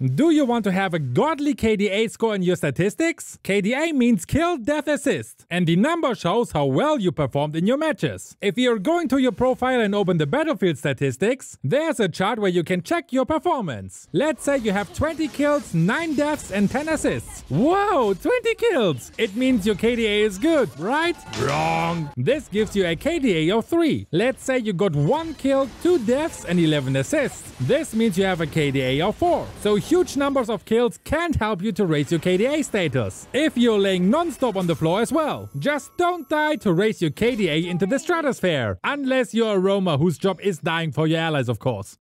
Do you want to have a godly KDA score in your statistics? KDA means kill, death, assist, and the number shows how well you performed in your matches. If you're going to your profile and open the battlefield statistics, there's a chart where you can check your performance. Let's say you have 20 kills, 9 deaths, and 10 assists. Whoa, 20 kills! It means your KDA is good, right? Wrong! This gives you a KDA of 3. Let's say you got 1 kill, 2 deaths, and 11 assists. This means you have a KDA of 4. So huge numbers of kills can't help you to raise your KDA status. If you're laying non-stop on the floor as well. Just don't die to raise your KDA into the stratosphere. Unless you're a roamer whose job is dying for your allies, of course.